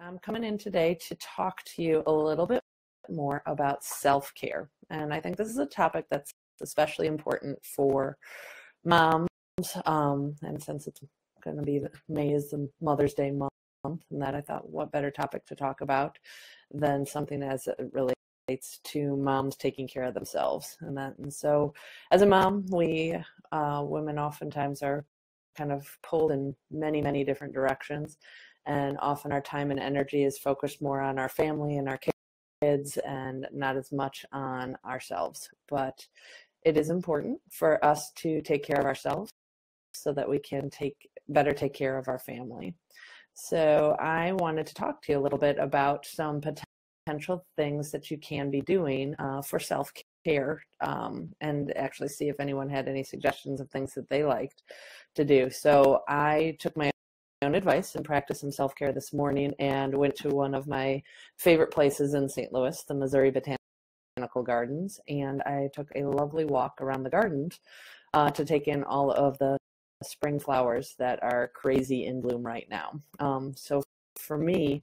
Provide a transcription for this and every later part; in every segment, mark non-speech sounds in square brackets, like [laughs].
I'm coming in today to talk to you a little bit more about self care. And I think this is a topic that's especially important for moms. Um, and since it's going to be May is the Mother's Day month, and that I thought, what better topic to talk about than something as it relates to moms taking care of themselves. And that, and so as a mom, we uh, women oftentimes are kind of pulled in many, many different directions and often our time and energy is focused more on our family and our kids and not as much on ourselves. But it is important for us to take care of ourselves so that we can take better take care of our family. So i wanted to talk to you a little bit about some potential things that you can be doing uh, for self-care um, and actually see if anyone had any suggestions of things that they liked to do. So i took my own advice and practiced some self care this morning and went to one of my favorite places in St. Louis, the Missouri Botanical Gardens. And I took a lovely walk around the gardens uh, to take in all of the spring flowers that are crazy in bloom right now. Um, so for me,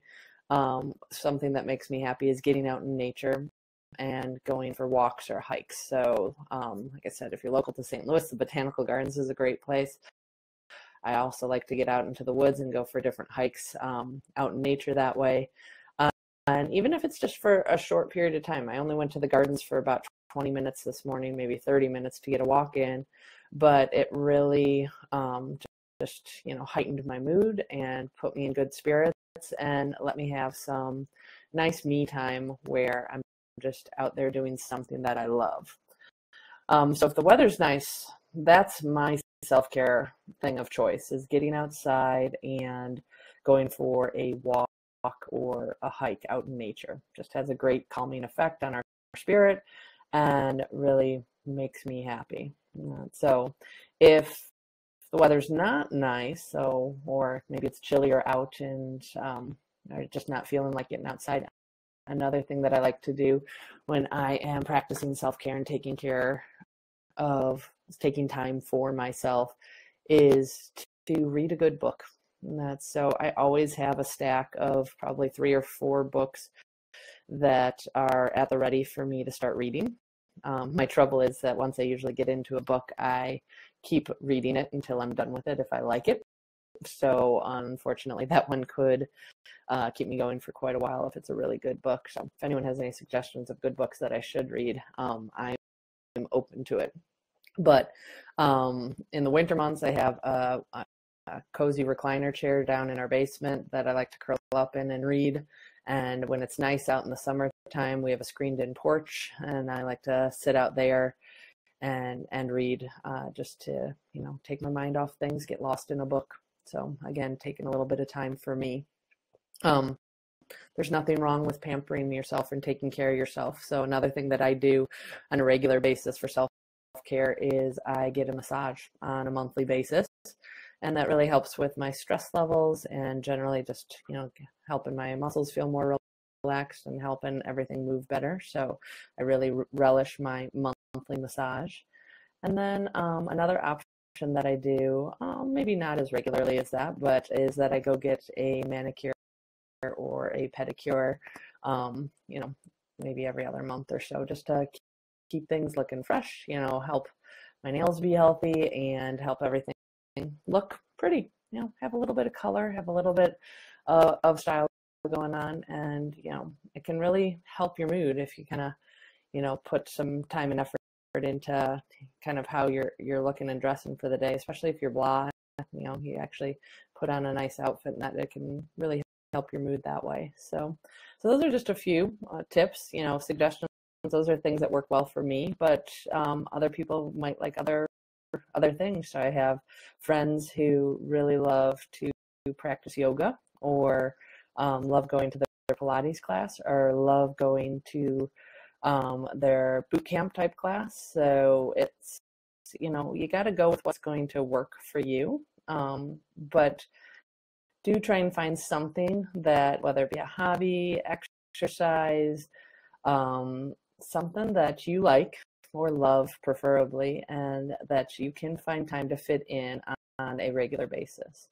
um, something that makes me happy is getting out in nature and going for walks or hikes. So, um, like I said, if you're local to St. Louis, the Botanical Gardens is a great place. I also like to get out into the woods and go for different hikes um, out in nature that way. Uh, and even if it's just for a short period of time, I only went to the gardens for about 20 minutes this morning, maybe 30 minutes to get a walk in, but it really um, just, you know, heightened my mood and put me in good spirits and let me have some nice me time where I'm just out there doing something that I love. Um, so if the weather's nice, that's my self-care thing of choice is getting outside and going for a walk or a hike out in nature. Just has a great calming effect on our spirit and really makes me happy. So if the weather's not nice so or maybe it's chillier out and um, just not feeling like getting outside another thing that i like to do when i am practicing self-care and taking care of taking time for myself is to read a good book. And that's so I always have a stack of probably three or four books that are at the ready for me to start reading. Um, my trouble is that once I usually get into a book, I keep reading it until I'm done with it if I like it. So unfortunately, [laughs] that one could uh, keep me going for quite a while if it's a really good book. So if anyone has any suggestions of good books that I should read, um, I'm open to it. But um, in the winter months, I have a, a, cozy recliner chair down in our basement that I like to curl up in and read. And when it's nice out in the summertime, we have a screened-in porch, and I like to sit out there and and read uh, just to you know take my mind off things, get lost in a book. So again, taking a little bit of time for me. Um, there's nothing wrong with pampering yourself and taking care of yourself. So another thing that I do on a regular basis for self care is I get a massage on a monthly basis. And that really helps with my stress levels and generally just, you know, helping my muscles feel more relaxed and helping everything move better. So I really relish my monthly massage. And then um, another option that I do, um, maybe not as regularly as that, but is that I go get a manicure or a pedicure, um, you know, maybe every other month or so, just to keep things looking fresh, you know, help my nails be healthy and help everything look pretty, you know, have a little bit of color, have a little bit uh, of style going on. And, you know, it can really help your mood if you kind of, you know, put some time and effort into kind of how you're, you're looking and dressing for the day, especially if you're blah, you know, you actually put on a nice outfit and that it can really help your mood that way. So, so those are just a few uh, tips, you know, suggestions those are things that work well for me but um, other people might like other other things. So i have friends who really love to practice yoga or um, love going to their pilates class or love going to um, their boot camp type class. So it's you know you got to go with what's going to work for you um, but do try and find something that whether it be a hobby exercise um, something that you like or love preferably and that you can find time to fit in on, a regular basis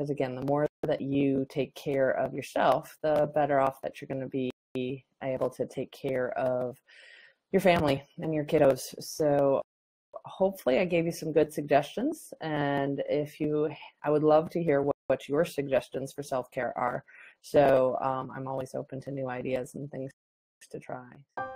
because again, the more that you take care of yourself, the better off that you're going to be able to take care of your family and your kiddos. So hopefully I gave you some good suggestions. And if you, I would love to hear what, what your suggestions for self care are. So um, I'm always open to new ideas and things to try.